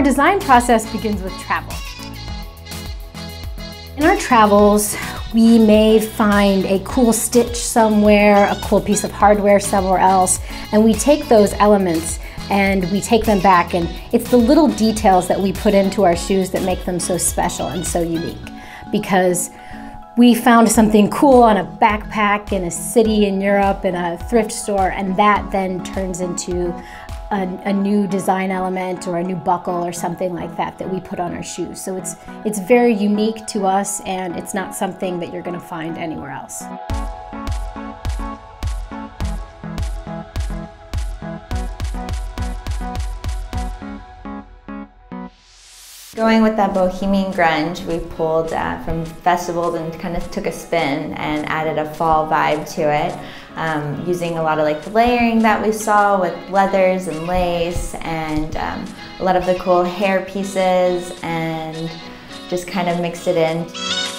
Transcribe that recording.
design process begins with travel. In our travels, we may find a cool stitch somewhere, a cool piece of hardware somewhere else, and we take those elements and we take them back and it's the little details that we put into our shoes that make them so special and so unique because we found something cool on a backpack in a city in Europe in a thrift store and that then turns into a, a, new design element or a new buckle or something like that that we put on our shoes. So it's, it's very unique to us and it's not something that you're going to find anywhere else. Going with that bohemian grunge, we pulled uh, from festivals and kind of took a spin and added a fall vibe to it, um, using a lot of like the layering that we saw with leathers and lace and um, a lot of the cool hair pieces and just kind of mixed it in.